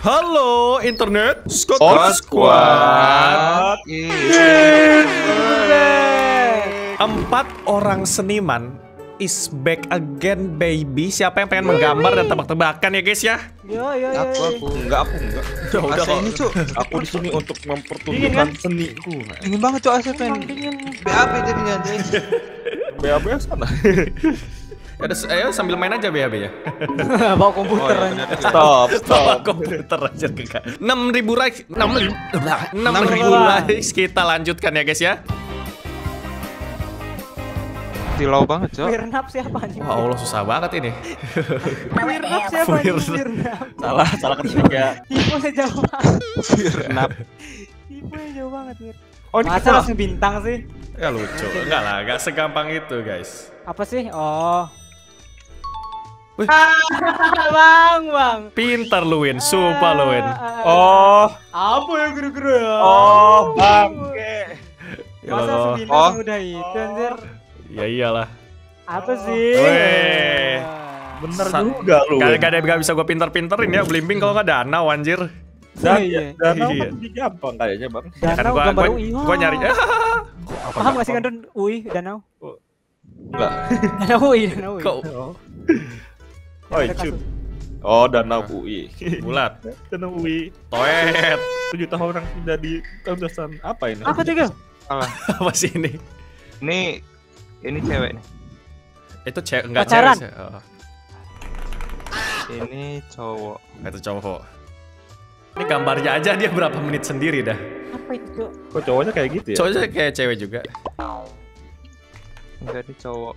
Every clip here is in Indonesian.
Halo internet, Scott Scott Squad. Iya. Empat orang seniman is back again baby. Siapa yang pengen menggambar dan tebak-tebakan ya guys ya? Yo yo yo. Aku aku enggak aku enggak. Ya udah kok. ini cuk. Aku di sini untuk mempertunjukkan kan? seniku. Dingin banget cuk pengen. dingin. BAB jadinya. BAB sana. Ya udah, ayo sambil main aja BHB ya. Bawa komputer Oh, iya, aja. bener. Stop, Bawa stop. komputer aja kakak. Enam ribu likes, enam ribu, enam ribu likes kita lanjutkan ya guys ya. Tilau banget cuk. Wirnap siapa anjing? Wah Allah susah banget ini. Wirnap siapa anjing? Wirnap. Wirnap. Salah, salah ketiga. Tipenya jauh banget. Firnap. Tipenya jauh banget, Wir. Oh, ini Masa kita langsung bintang sih? Ya lucu, enggak lah, enggak segampang itu guys. Apa sih? Oh. Wih. bang, bang. Pintar lu Win, sumpah lu Win. Oh, Apa ya guru-guru ya? oh, bangke. Ya Masa bintang Oh. udah itu anjir? Ya iyalah. Apa sih? Weh. Bener Sa- juga lu. Gak, gak ada yang gak bisa gue pinter-pinterin ya, belimbing kalau nggak danau anjir. Oh, iya. Danau Iya. kan lebih gampang kayaknya, Bang. Ya kan Danau gua, gambar gua, UI. gua nyari. Paham gak sih kan Don? UI, danau. Enggak. Danau UI, danau UI. Kok Oh, kasus. Oh, Danau UI. bulat? Danau UI. Toet. Tujuh tahun orang sudah di kebebasan apa ini? Apa Gil? Salah. Apa sih ini? Ini ini cewek nih. Itu cewek enggak Pacaran. cewek. Oh, Ini cowok. itu cowok. Ini gambarnya aja dia berapa menit sendiri dah. Apa itu? Kok cowoknya kayak gitu ya? Cowoknya kayak cewek juga. Enggak ini cowok.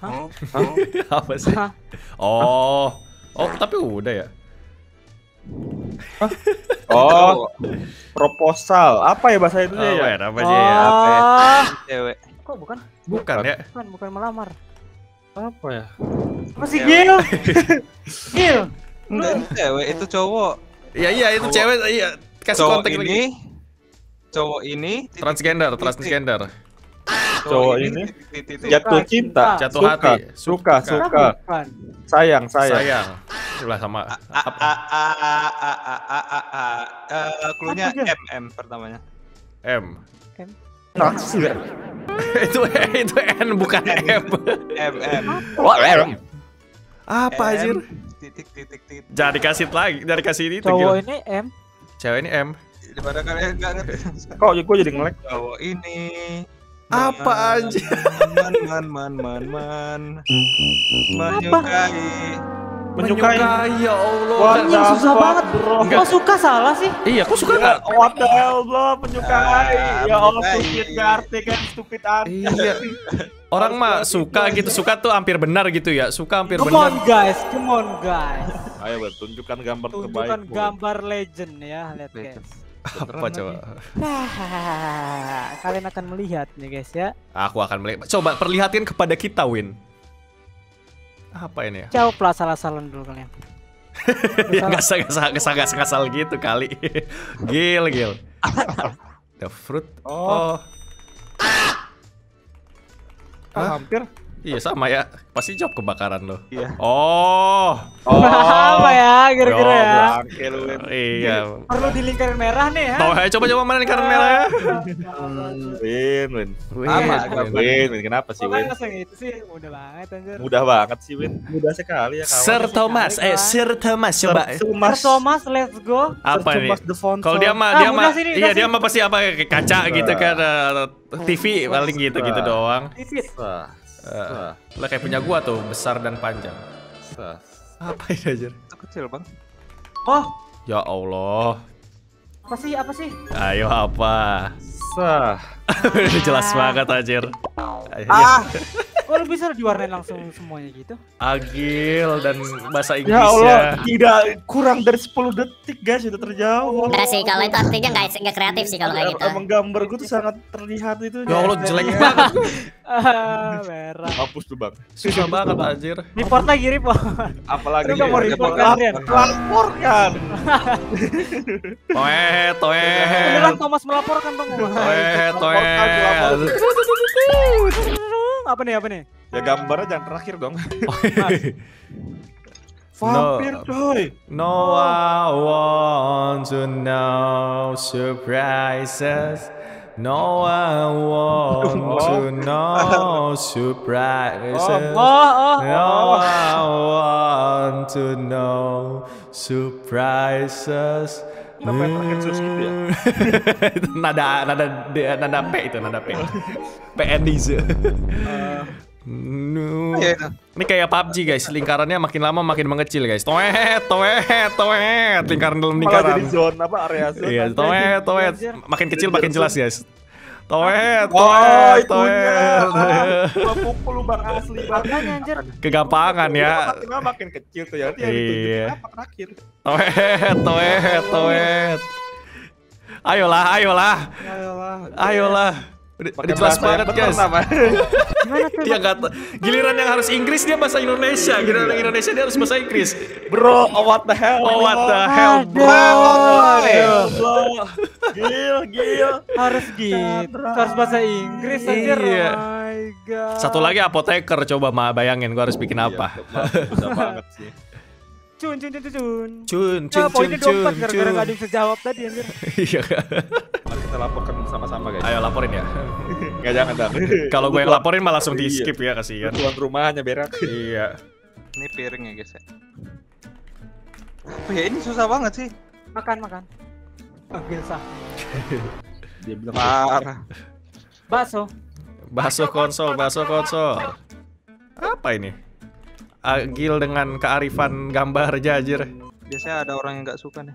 Apa sih? Hah? Oh. Oh, tapi udah ya. Oh, proposal. Apa ya bahasa itu Oh, ya? wait, apa sih ya? Oh. Cewek. Kok bukan? Bukan ya? Bukan, bukan melamar. Apa ya? Apa sih, Gil? Gil. Enggak ini cewek itu cowok. Iya iya itu Cowok. cewek iya kasih Cowok konteks ini lagi. cowok ini titik- Transgender, titik- transgender. Cowok ini. Jatuh cinta. Jatuh Suka. hati. Suka, Suka. Sayang, sayang. Sayang. Ulah sama A a apa? a a a a a a a Eh, cluenya Apa, Gil? M M pertamanya. M. Naksir. itu itu N bukan M. M M. Apa M, anjir? Titik titik titik. Jangan dikasih lagi, jangan dikasih itu Cowok ini M. Cewek ini M. Daripada kalian nggak ngerti. Kok gue jadi ngelek? Cowok ini. Apa anjir? Man man man man man. Menyukai. Menyukai. ya Allah. Anjing the susah banget. bro? Kok suka salah sih? Iya, kok suka enggak? What the hell, bro? Menyukai. Ah, ya Allah, menyukai. stupid gak arti kan, stupid arti. Iya. Orang mah suka gitu, suka tuh hampir benar gitu ya. Suka hampir Come benar. on guys, come on guys. Ayo, tunjukkan gambar terbaik. Tunjukkan gambar legend ya, lihat Legend. Apa coba? Kalian akan melihat nih guys ya. Aku akan melihat. Coba perlihatin kepada kita, Win. Apa ini ya? Jawablah salah-salah dulu kalian. ya nggak sah nggak sah nggak sah nggak sah- nggak sah gitu kali. gil gil. The fruit. Oh. Oh. Ah, hampir. Iya sama ya. Pasti jawab kebakaran lo. Iya. Oh. Oh. Apa ya kira-kira Oh, ya? Iya. Perlu di lingkaran merah nih ya. Tahu ayo coba coba mana karena merah ya. Win, Win. Win, Sama, Win. Win, kenapa sih, Win? langsung itu sih mudah banget anjir. Mudah banget sih, Win. Mudah sekali ya, kawan. Sir Thomas, eh Sir Thomas coba. Thomas. Sir Thomas, let's go. Apa nih? Font. Kalau dia mah Ah, dia mah iya dia mah pasti apa kayak kaca gitu kan eh, TV paling gitu gitu doang. Titit. Eh, sah, Lah kayak punya gua tuh besar dan panjang. sah. Apa ini aja? Itu kecil bang. Oh, Ya Allah. apa sih? Apa sih? Ayo apa? Sah. Udah jelas banget anjir. Ah. Kok lu bisa diwarnain langsung semuanya gitu? Agil dan bahasa Ya Allah, Inggrisnya. tidak kurang dari 10 detik guys sudah terjawab. Enggak sih, kalau itu artinya nggak nggak kreatif sih kalau kayak gitu. Emang gambar gue tuh sangat terlihat itu. Ya Allah jelek Iya. banget. Ah, merah. Hapus tuh bang. Susah banget anjir. Report lagi, report. Apalagi nggak mau ya, report lapor- kan, Rian? Laporkan. Toet, Beneran toet. Thomas melaporkan dong. Laporkan, toet. Apa nih, apa nih? Ya gambarnya jangan terakhir dong. Vampir No. coy. No, I want to know surprises. No, I want to know surprises. Oh, oh, No, I want to know surprises. Kenapa yang pakai sus gitu ya? itu nada nada nada P itu nada P. PNIZ. No. Iya, itu. Ini kayak PUBG guys, lingkarannya makin lama makin mengecil guys. Toet, toet, toet, lingkaran dalam Malah lingkaran. jadi zona apa area zona. Iya, toet, toet. Makin kecil makin jelas guys. Toet, Oh, toet, toet. Gua pukul lu bang asli bang. Makanya anjir. Kegampangan ya. Makin lama makin kecil tuh ya. Nanti yang Iya. ditunjukin apa terakhir. Toet, toet, toet. Ayolah, ayolah, Ayolah. ayolah. Udah, udah jelas banget guys. namanya. Gimana tuh? Dia kata giliran yang harus Inggris dia bahasa Indonesia, giliran yang Indonesia dia harus bahasa Inggris. Bro, oh, what the hell? Oh what the hell, bro? Gil, gil. Harus gitu. Harus bahasa Inggris anjir. Iya. Oh my god. Satu lagi apoteker coba ma bayangin gua harus bikin apa. Susah banget sih. Cun cun cun cun. cun. Cun, Ya, cun, cun, poinnya cun, dompet gara-gara cun. gak ada yang bisa jawab tadi anjir. Iya. Mari kita laporkan sama-sama guys. Ayo laporin ya. Enggak jangan dah. Kalau gue yang laporin malah langsung di Iya. skip ya kasihan. Tuan rumahnya berak. Iya. Ini piring ya guys ya. Apa ya ini susah banget sih. Makan makan. Ah, Gilsa. Dia bilang Parah. Bakso. Bakso konsol, bakso konsol. Apa ini? Agil dengan kearifan gambar jajir. Biasanya ada orang yang nggak suka nih.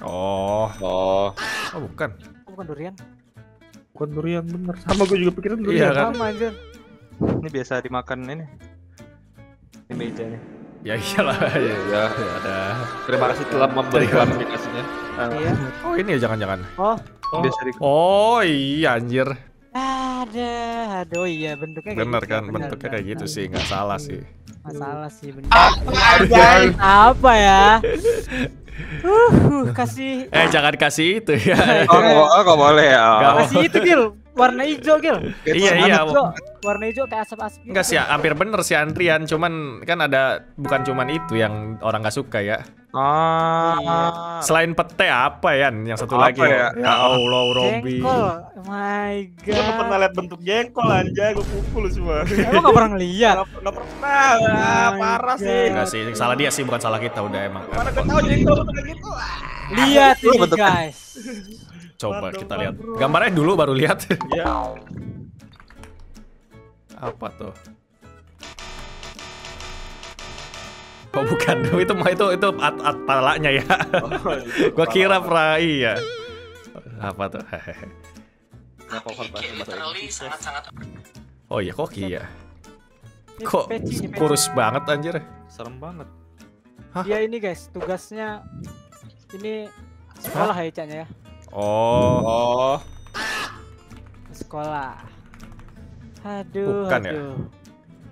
Oh, Oh, oh bukan. Oh, bukan durian. bukan durian bener. Sama gue juga pikiran Iya durian. kan? Sama anjir. Ini biasa dimakan ini. Di meja nih. Ya iyalah. Iya, ya. Ada. Terima kasih telah memberi klarifikasinya. Iya. Oh ini ya jangan-jangan. Oh. Oh, Biasa di Oh iya anjir. Ada. Aduh iya bentuknya kayak Bener gitu. kan? Bener, Bentuknya bener, kayak gitu bener. sih, nggak salah sih. Masalah sih bener. Apa ya? Uh, kasih Eh jangan kasih itu ya. Oh, oh, nggak boleh ya. Nggak kasih itu Gil. Warna hijau Gil. Iya iya. hijau. Warna hijau kayak asap-asap. Enggak sih, hampir bener sih Andrian, cuman kan ada bukan cuman itu yang orang nggak suka ya. Ah. Selain pete apa ya? Yang satu Apa lagi. ya? Ya Allah, Robi. Jengkol. Oh my Gue gak pernah god. lihat bentuk jengkol anjay, gue pukul semua. Emang gak pernah ngeliat? Gak gak pernah, ah, parah God. sih. Enggak sih, salah dia sih bukan salah kita udah emang. Mana gue tahu jengkol. Lihat Lu ini guys. Coba kita lihat. bro. Gambarnya dulu baru lihat. Iya. apa tuh? Oh bukan, itu mah itu itu at, at palanya ya. Gua kira pra iya. Apa tuh? Oh iya kok iya. Kok kurus banget anjir. Serem banget. Dia ini guys, tugasnya ini sekolah ya Caknya ya. Oh, Oh, Sekolah. Aduh, Bukan ya? aduh.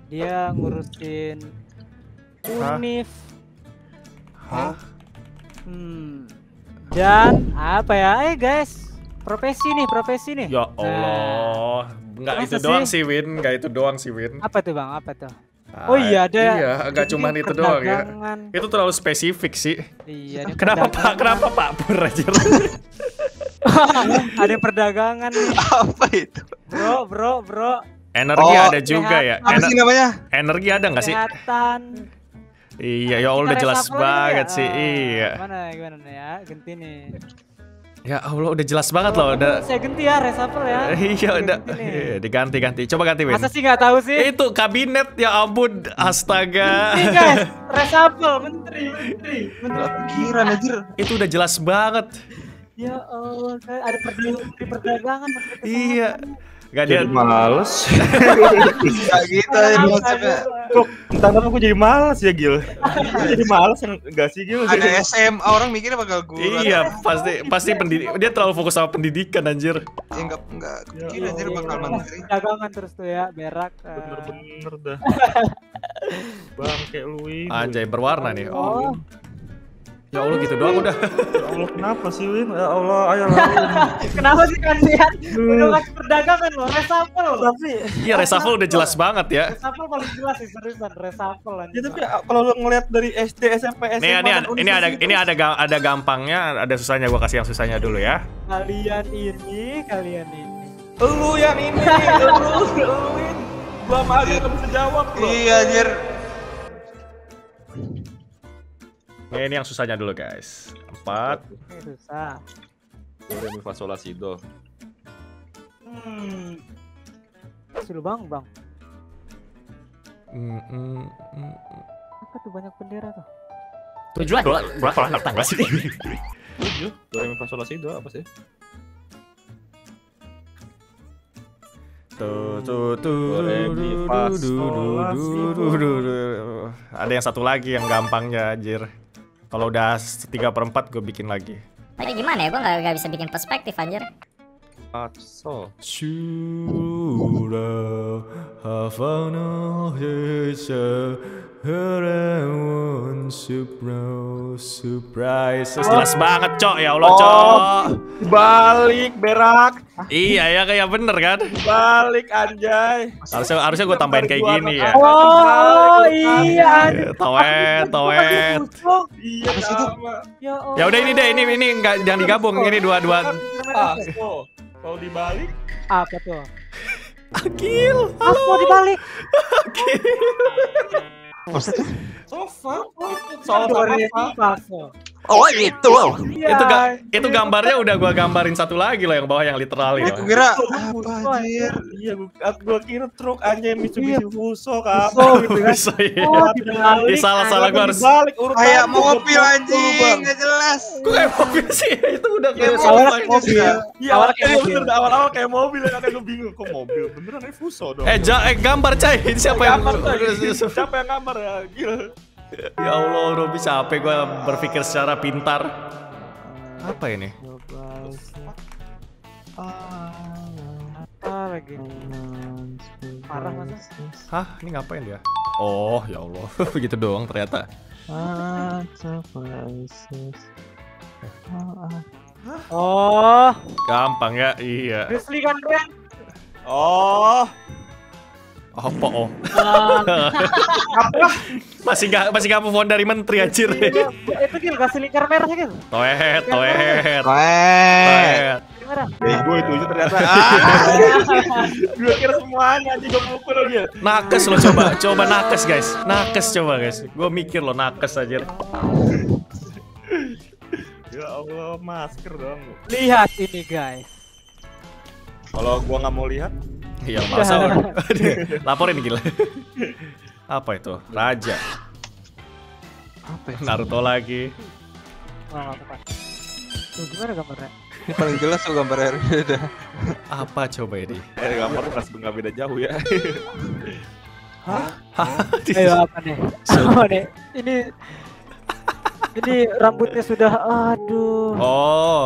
Dia ngurusin Hah? Unif. Hah? Hmm. Dan apa ya? Eh guys, profesi nih, profesi nih. Ya Allah. Enggak Masa itu doang sih, Win. Enggak itu doang sih, Win. Apa tuh Bang? Apa tuh? Oh iya, ada Iya, enggak ini cuman itu doang ya. Itu terlalu spesifik sih. Iya, Kenapa Pak? Kenapa Pak Pur aja? ada yang perdagangan nih. Apa itu? Bro, bro, bro. Energi Oh, ada juga ya. Apa Ener- sih namanya? energi ada nggak sih? Kesehatan. Iya, ya udah jelas aja banget ya? sih. Ah, Iya. Gimana gimana nih ya? Ganti nih. Ya Allah udah jelas banget loh, udah. Saya ganti ya reshuffle ya. Iya udah. Ganti. Iya, Diganti-ganti. Coba ganti, Win. Masa sih nggak tahu sih? Itu kabinet ya ampun, astaga. Nih guys, reshuffle menteri, menteri, menteri. Pikiran anjir. Itu udah jelas banget. Ya Allah, ada perdagangan, menteri perdagangan. Iya. Gak dia jadi males. Kayak gitu ya apa, konsepnya. Kok entah kenapa gue jadi males ya Gil? Gue jadi males yang enggak sih Gil? Ada SMA orang mikirnya bakal guru. Iya, pasti pasti pendidik. Dia terlalu fokus sama pendidikan anjir. Ya enggak enggak kira anjir bakal Allah. menteri. Perdagangan terus tuh ya, berak. eh. Bener-bener dah. Bang kayak ini. Anjay berwarna nih. Oh. Ya Allah gitu doang udah. Ya Allah kenapa sih Win? Ya Allah, ayolah. Kenapa sih kalian? Udah kasih perdagangan loh, reshuffle loh. Tapi Iya reshuffle udah jelas banget ya. Reshuffle paling jelas sih seriusan, reshuffle ya anjing. tapi kalau lu ngeliat dari SD, SMP, SMA Nih, ini, ada- ini ada ini ada ga- ada gampangnya, ada susahnya gua kasih yang susahnya dulu ya. Kalian ini, kalian ini. Lu yang ini, lu, lu Win. Gua Agil nggak bisa jawab loh. Iya anjir. Nih, ini yang susahnya dulu guys. Empat. Ini susah. Do, re, mi, fa, sol, la, si, do. Hmm. Suruh bang, bang. Mm, mm, mm. Apa tuh banyak bendera tuh? Tujuan dua berapa anak tangga sih? Tujuh. Do, re, mi, fa, sol, la, si, do apa sih? Ada yang satu lagi yang gampangnya anjir. Kalau udah tiga per empat gue bikin lagi. Tapi gimana ya? Gue nggak nggak bisa bikin perspektif anjir. Havana Desa Harawan Surprise. Surprise Jelas banget cok. Ya Allah Oh. cok Balik berak, Iya ya kayak bener kan? Balik anjay. Harusnya harusnya gue tambahin kayak gini ya. Oh iya. Towet towet. Iya sama. Ya Allah. Ya udah ini deh ini ini nggak jangan digabung. Ini dua-dua Ah, so. Kalau dibalik, Apa tuh? Akil Apa dibalik? Sou fã, só, só, só, só, passa. só, Oh gitu. Iya. itu ga, itu gambarnya udah gua gambarin satu lagi loh yang bawah yang literal ya. gue kira apa anjir? Iya, gua, gua kira truk anjay Mitsubishi Fuso kan. So gitu kan. Bisa ya. Oh dibalik. Salah salah gua harus Balik urutan. Kayak gua mobil anjing, dulu, Bang. nggak jelas. Kok kayak mobil sih? Itu udah kayak gitu. mobil. Iya, Awalnya awalnya kayak mobil. bener, awal-awal kayak mobil ya, kan gue bingung kok mobil. Beneran ini Fuso dong. Eh, ja, eh gambar cai. Ini siapa yang gambar? Siapa yang gambar ya? Gila. Ya Allah, Robi capek gua berpikir secara pintar. Apa ini? Apa lagi? Parah masa? Hah, ini ngapain dia? Oh, ya Allah. Begitu doang ternyata. Oh, Gampang ya? Iya. Grizzly kan. Oh, Apa oh? Ah, masih gak masih gak move on dari menteri anjir. iya, itu gil kasih lingkar merah gil. Toet, toet. Weh. Toet. Merah. bego itu aja ternyata. Ah, gue kira semuanya anjing gue pukul dia. Nakes lo coba, coba nakes guys. Nakes coba guys. Gue mikir lo nakes aja. Ya Allah, masker dong. Lihat ini guys. Kalau gua nggak mau lihat, Iya masa Laporin gila. Apa itu? Raja. Apa ya? Naruto lagi. Wah, apa? Tuh gimana gambarnya? Ini paling jelas tuh gambar udah. Apa coba ini? eh gambar tuh nggak nggak beda jauh ya. Ayo apa nih? Apa nih? Ini ini rambutnya sudah aduh. Oh,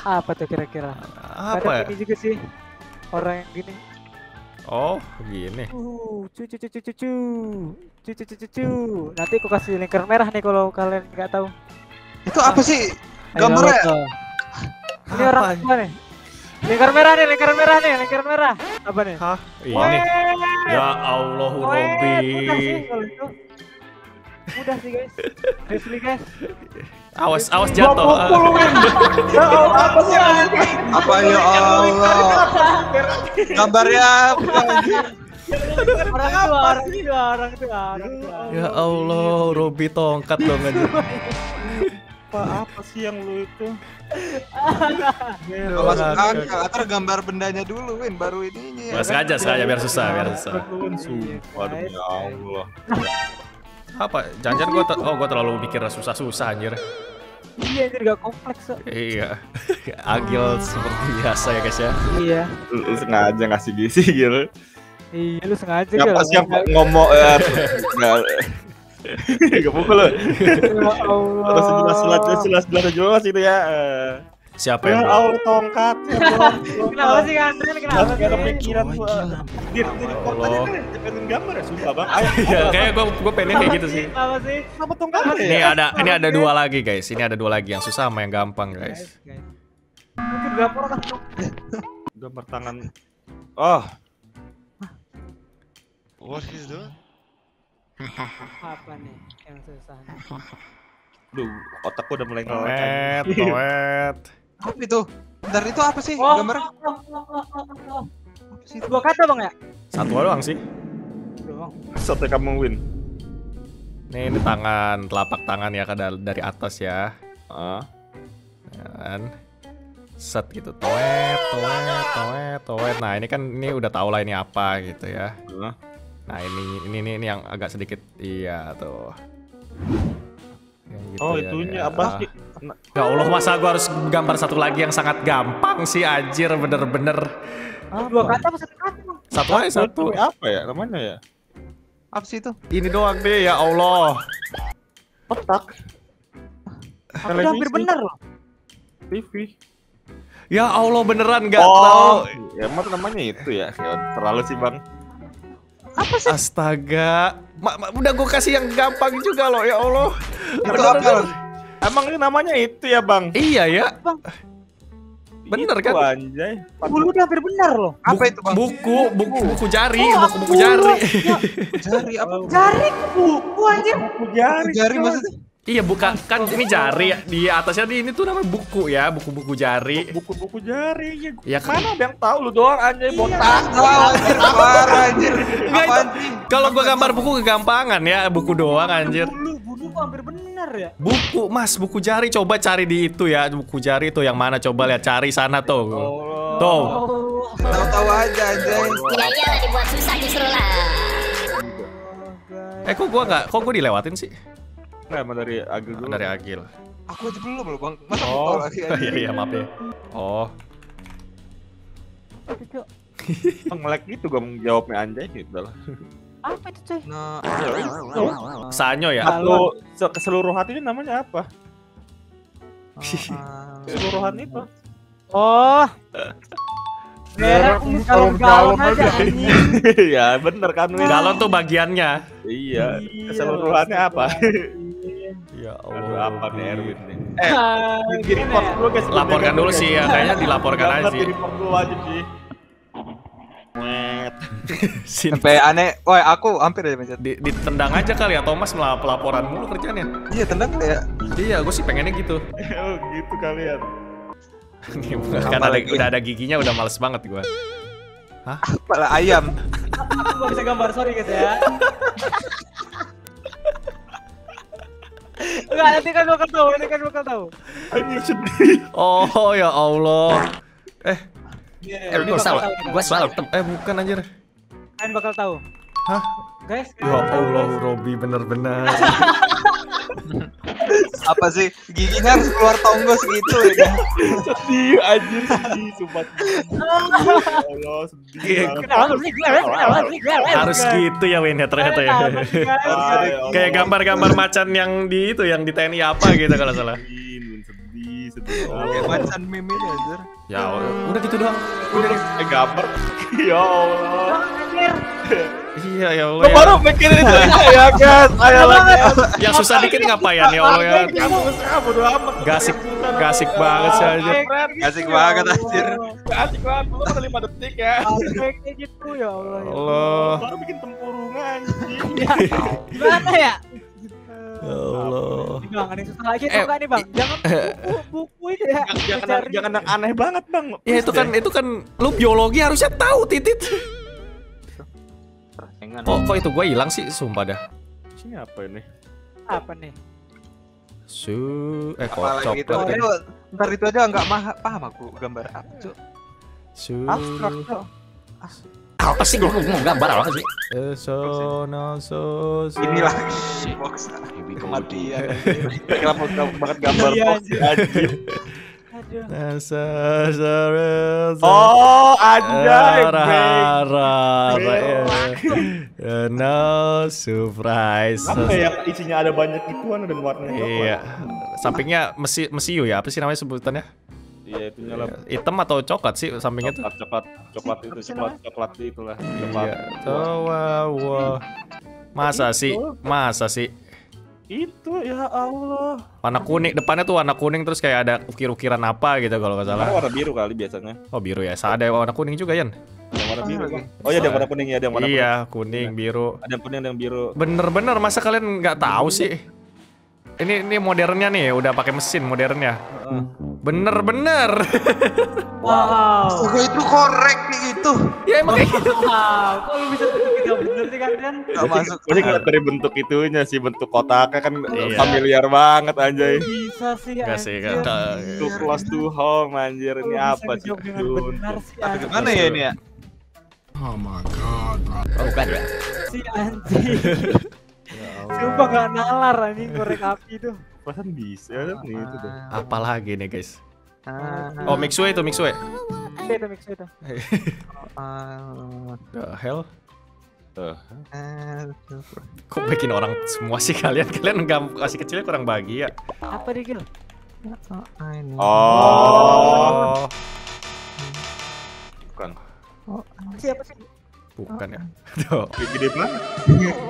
Apa tuh kira-kira? apa ya? Ini juga sih. Orang yang gini. Oh, gini. Uh, cu cu cu cu cu cu. Cu cu cu cu cu. Nanti aku kasih lingkar merah nih kalau kalian nggak tahu. Itu apa sih? Gambarnya? Ini Apa? orang apa nih? Lingkar merah nih, lingkar merah nih, lingkar merah. Apa nih? Hah? Ini. Ya Allah, Weh, Mudah sih kalau guys. Grizzly guys. Awas, awas jatuh. Ya Allah, apa sih? Apa ya Allah? Gambarnya apa anjir? Orang itu, orang itu, orang itu, orang. Ya Allah, Robi tongkat dong aja. Apa apa sih yang lu itu? Masuk akal. Atau gambar bendanya dulu, Win. Baru ininya. Gak sengaja, sengaja biar susah, biar susah. Sumpah, demi Allah. Apa? Jangan-jangan gua ter- oh gua terlalu mikir susah-susah anjir. Iya, ini gak kompleks kok. Iya. Agil seperti biasa ya guys ya. Iya. Lu, lu sengaja ngasih gizi gitu. Iya, lu sengaja Ngapa sih yang ngomong eh nggak- Gak pukul lu. Ya Allah. Atau sejelas jelas jelas jelas jelas itu ya. Siapa Ya yang dua? Allah tongkat. Kenapa sih Andre? Kenapa Gak gua. Dir, dir, kan cepetin gambar ya, sumpah bang. Ayo, Ya, kayak gue gue pengen kayak gitu sih. Kenapa sih? kenapa tongkat Ini ya? ada ini ada dua lagi guys. Ini ada dua lagi yang susah sama yang gampang guys. guys. Mungkin kan Gambar tangan. Oh, What is that? apa nih yang susah? duh, otakku udah mulai ngelek. Toet, toet. Apa itu? Bentar itu apa sih Oh, gambar? oh, oh, oh, oh, oh. Apa sih itu? Dua kata bang ya? Satu doang sih. Doang. Sampai kamu win. Nih ini tangan, telapak tangan ya kada dari atas ya. Ah, kan set gitu toet toet toet toet nah ini kan ini udah tau lah ini apa gitu ya ah. nah ini ini ini, ini yang agak sedikit iya tuh Yang gitu Oh, ya, itunya ya. apa sih? Ya Allah masa gua harus gambar satu lagi yang sangat gampang sih anjir bener-bener Dua kata apa satu kata satu aja satu Itu apa ya namanya ya? Apa sih itu? ini doang deh ya Allah Otak. Aku udah hampir bener loh. TV. ya Allah beneran nggak oh, tahu ya emang namanya itu ya. Ya terlalu sih bang. astaga Ma- ma- udah gue kasih yang gampang juga loh ya Allah Itu apa? Emang ini namanya itu ya bang? iya ya Bener Itu, kan? Anjay. Dulu udah hampir bener loh. Apa itu bang? buku buku buku jari Oh, buku buku jari Jari apa? Jari buku anjir. Buku jari. Jari coy. maksudnya? iya bukan kan ini jari di atasnya di ini tuh namanya buku ya buku-buku jari Buku-buku jari. Ya, Ya, kan. mana ada yang tahu lu doang anjay botak. Tahu anjir, parah anjir. Apaan sih? kalau gua gambar buku kegampangan ya buku doang anjir Bulu bulu hampir bener ya. buku mas buku jari coba cari di itu ya buku jari tuh yang mana coba lihat cari sana tuh Allah. tuh Oh. Tahu-tahu aja anjay. Ya iyalah dibuat susah justru lah. eh kok gua nggak kok gua dilewatin sih Nggak, emang dari agil dulu. dari Agil Aku aja belum loh bang. Masa Oh. oh, iya iya maaf ya oh Oh, nge-lag gitu gua mau jawabnya anjay gitu lah. Apa itu cuy? Nah, Sanyo ya se- keseluruhan ini namanya apa? ah, Keseluruhan itu. Oh. Merah galon-galon aja anjing. ya bener kan Win? galon tuh bagiannya Iya, keseluruhannya apa? ya Aduh, apa nih Erwin nih? Eh, Ah, Di report dulu guys. laporkan dulu sih ya kayaknya dilaporkan aja sih report dulu aja sih. Sampai aneh. Woi, aku hampir aja mencet. di, ditendang aja kali ya Thomas malah pelaporan mulu kerjanya Iya, tenang ya. iya gue sih pengennya gitu oh gitu kalian. kan ada, udah ada giginya udah males banget gue Kepala ayam. Aku gak bisa gambar sorry guys ya. Enggak, nanti kan bakal tahu, nanti kan bakal tahu. Anjing sedih. oh ya Allah eh Eh, nanti gua bakal salah. tahu, nanti Gua bakal salah. eh bukan anjir Kalian bakal tahu. hah Guys, ya Allah Robi bener-bener Apa sih? Giginya harus keluar tonggo segitu ya. Sedih anjir sedih sumpah. Ya Allah sedih. Iya. Kenapa sih? Kenapa sih? Kenapa sih? harus gitu ya Win ya ternyata ya kayak gambar-gambar macan yang di itu yang di TNI apa gitu kalau salah Kayak macan meme ini anjir. ya Allah. udah gitu doang udah deh. Eh gambar. Ya Allah. Anjir. iya ya Allah ya. baru mikirin itu ya kan? Ayo lagi. yang susah dikit ngapain ya Allah ya Kamu usaha bodo amat. gasik gasik banget sih aja Asik banget anjir. Asik banget. Lu udah 5 detik ya. Kayak gitu ya Allah. ya. Allah Baru bikin tempurungan anjing. Gimana ya? Ya Allah Nih, Bang, ada yang susah lagi Eh, nih, Bang? Jangan buku, buku itu ya. Jangan jangan yang aneh banget, Bang. ya itu kan itu kan lu biologi harusnya tahu titit kok kok itu gue hilang sih sumpah dah Sini apa ini? apa nih? su eh kok itu. Itu, ntar itu aja nggak paham aku gambar apa, Cuk. su Abstrak, Cuk. Apa sih gua mau gambar apa sih? Eh, so no so so Ini lagi box kematian. Kenapa banget gambar Iya, box. Aduh. Nasa Sarasa Oh, anjay. Hara Bang. Eh, No surprise Apa ya isinya ada banyak ituan dan warnanya. Iya Sampingnya mesi mesiu ya apa sih namanya sebutannya Iya itu nyala. Hitam atau coklat sih sampingnya tuh? Coklat, coklat, coklat itu, coklat, coklat itulah. Coklat. Iya. Coba, wah. Masa sih? Masa sih? Itu ya Allah. Warna kuning, depannya tuh warna kuning terus kayak ada ukir-ukiran apa gitu kalau nggak salah. Karena warna biru kali biasanya. Oh biru ya, ada warna kuning juga Yan? Ada warna biru bang. Oh iya ada warna kuning ya, ada warna Iya, kuning, biru. kuning. Ada yang kuning, ada yang biru. Bener-bener masa kalian nggak tahu sih? Ini ini modernnya nih, udah pakai mesin modernnya. Bener-bener. Wow. Oh, itu korek nih itu. ya emang kayak gitu. Wow, kok lu bisa kita bener sih kan Dan? Gak masuk. Gue sih ngeliat dari bentuk itunya sih, bentuk kotaknya kan Iya. familiar banget anjay. Bisa sih Enggak sih, enggak. Too close to home anjir, ini apa sih? Tapi anjir. gimana ya ini ya? Oh bukan ya? Si anjir. Sumpah gak nalar anjing korek api tuh. Perasaan bisa nih itu deh. Apalagi nih guys. Oh Mixway itu Mixway. Itu itu mix itu. The hell? Tuh. Kok bikin orang semua sih kalian? Kalian nggak kasih kecilnya kurang bahagia. Apa nih Gil? Oh, bukan. Siapa sih? Bukan ya? Tuh. Gede banget.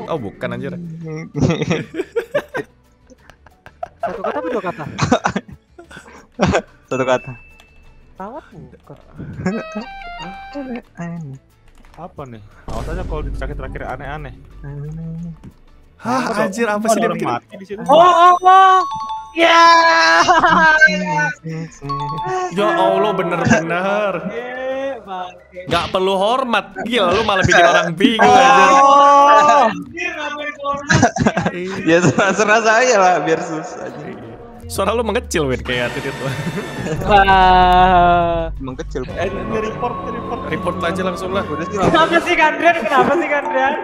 Oh bukan anjir. Satu kata apa dua kata? Satu kata. Bukan. Apa nih? Awas aja kalau di terakhir-terakhir aneh-aneh. Hah anjir apa sih dia bikin? mati di situ? Oh, oh, oh. Ya. Ya Allah bener-bener. Gak perlu hormat. Gila lu malah bikin orang bingung. Oh. Hormat? Ya serasa aja lah biar susah aja. Suara lu mengecil Win kayak tadi tuh. Wah. Emang kecil. Eh, ini report, ini report. Report aja langsung lah. Udah sih Kenapa sih Kandrian? Kenapa sih Kandrian?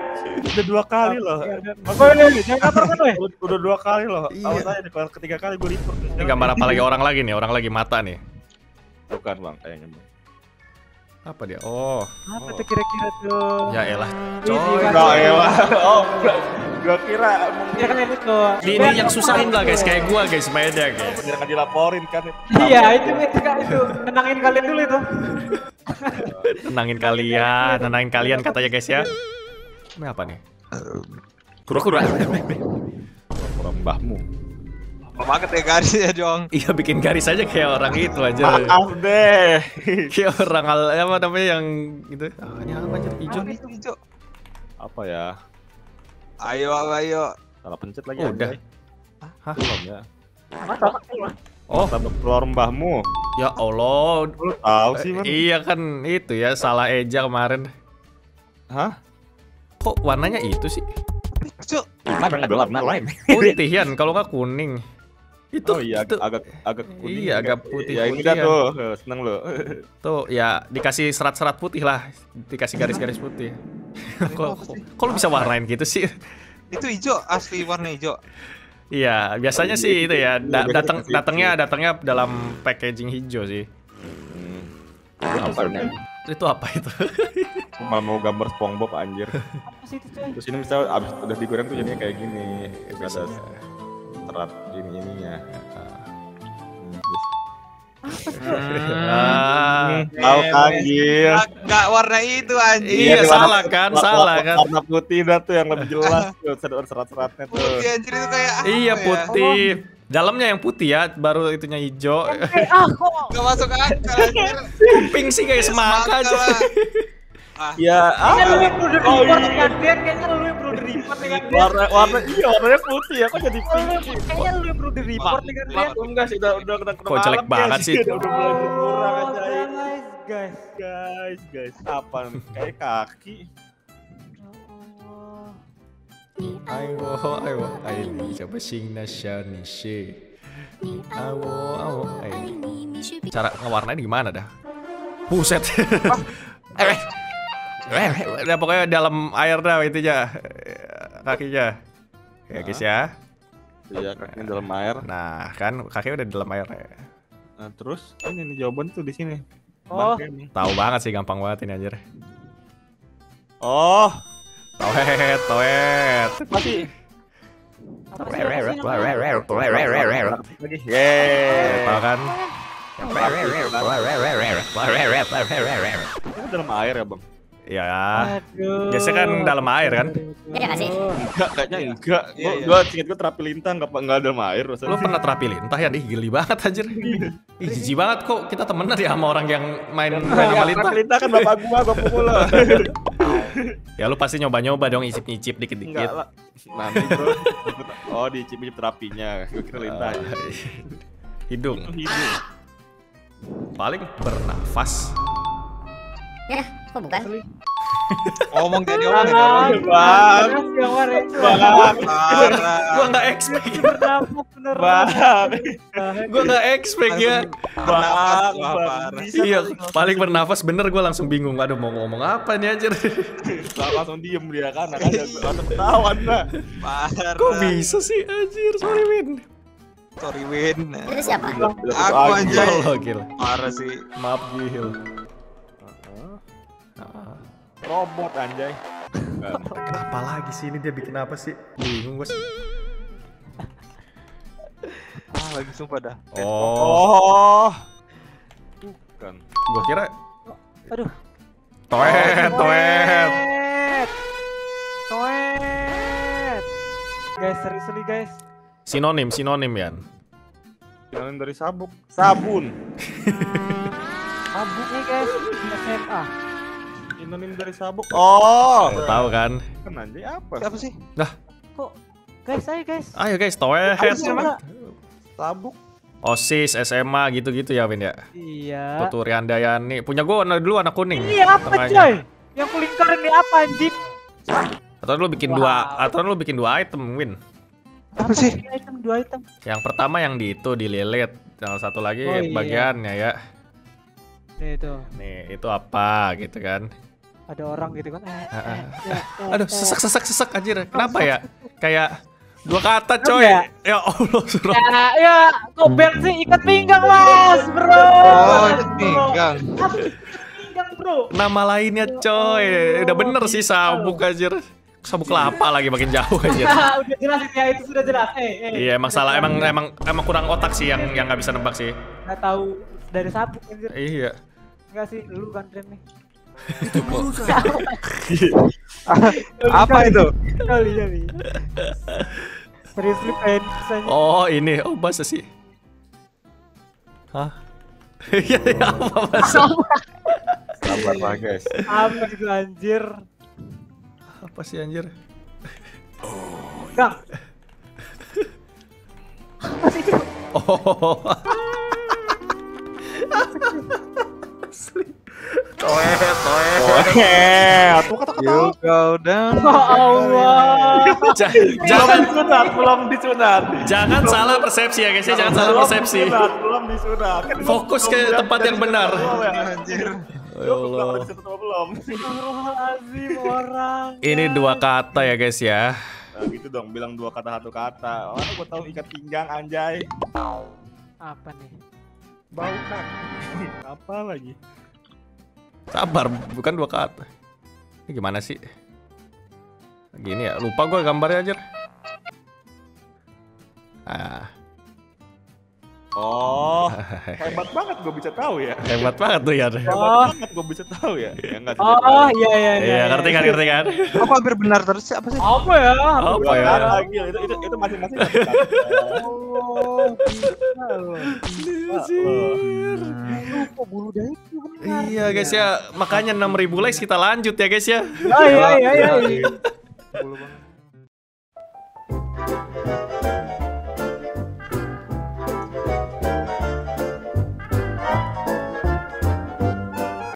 Udah dua kali loh. Woi, woi, jangan kapar kan, woi. Udah, udah dua kali loh. Iya. Awas aja nih, kalau ketiga kali gue report. Ini gambar apa lagi orang lagi nih? Orang lagi mata nih. Bukan bang, kayaknya bang. Apa dia? Oh, Apa tuh kira-kira tuh? ya elah. Ini Coy. kan- Enggak elah. Oh, gua kira Ya kan itu tuh. Ini, ini yang susahin lah guys, kayak gua guys, sepeda guys. biar nggak dilaporin kan. Iya, itu itu kan itu. Tenangin kalian dulu itu. Tenangin kalian, tenangin kalian katanya guys ya. Ini apa nih? Kura-kura. Orang mbahmu. Banget ya garis ya Jong. Iya bikin garis aja kayak orang itu aja. Maaf deh. Kayak orang al apa namanya yang gitu. Ah, ini apa aja hijau nih? Itu hijau. Apa ya? Ayo ayo. Salah pencet lagi. Oh, udah. Hah? Belum ya. Oh, Tabrak telur mbahmu. ya Allah. Lu tahu sih, Eh, man. iya kan itu ya salah eja kemarin. Hah? Kok warnanya itu sih? Hijau. Putih Yan, kalau nggak kuning. Itu oh iya, itu. agak agak kuning. Iya, agak putih Ya ini dah putihan. tuh, Eh, seneng lo. Tuh ya dikasih serat-serat putih lah, dikasih garis-garis putih. kok, kok, lu bisa warnain gitu sih? Itu hijau asli warna hijau. Iya, biasanya sih itu ya da- Iya, datang datangnya datangnya dalam packaging hijau sih. Apa ini? Itu apa itu? Malah mau gambar SpongeBob anjir. Apa sih itu, coy? Terus ini misalnya abis udah digoreng tuh jadinya kayak gini. Serat ini ininya. Ah, Tahu kan, Gil? Nggak- Nggak warna itu anjing. Iya, di salah warna- kan, salah kan. Warna putih dah tuh yang lebih jelas tuh serat- serat-seratnya tuh. Putih anjir itu kayak apa iya ya? putih. Dalamnya yang putih ya, baru itunya hijau. Ah kok Gak masuk akal anjir. Pink sih kayak semangka aja. lah. Ah, Ya, Kayaknya lu ah, perlu di kayaknya lu perlu di report nih kan Dian. warna warna iya warnanya putih ya kok jadi Oh, pink. lu- Kayaknya lu perlu di report nih kan Dian. Enggak sih udah udah udah Kok jelek banget sih? Udah udah mulai kurang Oh, aja. guys, guys. Guys, guys, apa? Kayak kaki. Ya. Ayo, ayo, ayo, coba sing nashani shi. Awo, awo, ayo. Cara ngewarnain gimana dah? Buset. eh, eh, eh, ya pokoknya dalam air dah itunya kakinya. Ya guys ya. Iya, kakinya dalam air. Nah, kan kakinya udah di dalam air. Nah, terus ini nih jawaban tuh di sini. Oh. Tahu banget sih gampang banget ini anjir. Oh, Towet, towet. masih Apa sih, apa sih namanya? lagi. Yeay. Tahu kan? Itu dalam air ya bang? Ya, Aduh. biasanya kan dalam air kan? Iya nggak sih? Enggak, kayaknya enggak. Iya, Gua, iya. gua inget gua terapi lintang nggak nggak dalam air. Lu Rasanya. pernah terapi lintah ya? Ih, geli banget anjir. Ih, jijik banget kok kita temenan ya sama orang yang main main sama Enggak, lintah. terapi lintang kan bapak gua, gua pukul lo. Ya lu pasti nyoba-nyoba dong icip-icip Enggak dikit-dikit. lah. Nanti bro. Oh, dicip-cip terapinya. Gua kira lintah. Ah, Hidung. Hidung. Paling bernafas. Ya, kok bukan? Ngomong jadi Bang, Bang. Makasih ya. Bang. Parah. Gua nggak expect. Bang. Gua nggak expect ya. Bang. Bang. Iya, paling bernafas bener gue langsung bingung. Aduh mau ngomong apa nih anjir. langsung diem dia kan. Kan langsung ketahuan lah. Kok bisa sih anjir? Sorry Win. Sorry Win. Itu siapa? Aku gila. Parah sih. Maaf Gil. Robot anjay. Apa lagi sih ini dia bikin apa sih? Bingung gue. Ah, lagi sumpah dah. Oh, Oh. Bukan. gue kira Aduh. toet, toet. Toet. Toet. Guys, serius nih guys. Sinonim, sinonim ya. Sinonim dari sabuk. Sabun. Sabuk nih guys. SMA. Sinonim dari sabuk. Oh. Tahu kan? Kan apa? Siapa sih? Kok guys, ayo guys. Ayo guys. Apa sih namanya? Sabuk. OSIS, SMA gitu-gitu ya Win ya. Iya. Putri Handayani. Punya gue warna dulu warna kuning. Ini apa Tengahnya. coy? Yang kulingkar ini apa anjing? Atau lu bikin dua atau lu bikin dua item Win. Apa sih? Dua item, dua item. Yang pertama yang di itu dililit. Yang satu lagi Oh, iya. bagiannya ya. Nih itu. Nih, itu apa gitu kan. Ada orang gitu kan. Eh, eh, eh, eh, Aduh, sesak sesak sesak anjir. Kenapa ya? Kayak dua kata coy. ya? Ya Allah, suruh. Ya, ya, kok bel sih ikat pinggang mas, bro. Oh, pinggang. Pinggang bro. Nama lainnya coy. Udah bener sih sabuk anjir. Sabuk kelapa lagi makin jauh anjir. Ah, udah jelas ya itu sudah jelas. Eh, eh. Iya, emang salah emang emang emang kurang otak sih yang yang nggak bisa nebak sih. Nggak tahu dari sabuk anjir. Iya. Enggak sih, lu kan Apa itu? Kali kali. Seriously pengen misalnya. Oh, ini. Oh, bahasa sih. Hah? Iya, iya, apa bahasa? Sabar lah guys. Apa anjir? Apa sih anjir? Gang. Oh. Toet, toet. Oke, tuh kata-kata. You go down. Ya Allah. Ja- jangan disunat, belum disunat. jangan salah persepsi ya guys ya, jangan salah persepsi. Belum disunat. Fokus ke tempat yang benar. Anjir. Ya Allah. Ini dua kata ya guys ya. Nah, gitu dong, bilang dua kata satu kata. Mana gua tahu ikat pinggang anjay. Apa nih? Bau kan. Apa lagi? Sabar, bukan dua kata. Ini gimana sih? Gini ya, lupa gue gambarnya aja. Ah, Oh, hebat banget gua bisa tahu ya. hebat banget tuh ya. Hebat Oh. banget gua bisa tahu ya. Ya enggak sih. Oh iya iya Iya, ngerti kan, ngerti kan? Apa hampir benar terus sih? Apa sih? Apa ya? Apa ya? lagi. Itu itu itu masing-masing. Oh, bisa loh. Anjir. Bulu kok bulu dari itu benar. Iya guys ya, makanya 6000 likes kita lanjut ya guys ya. Ya, iya iya iya. Bulu banget.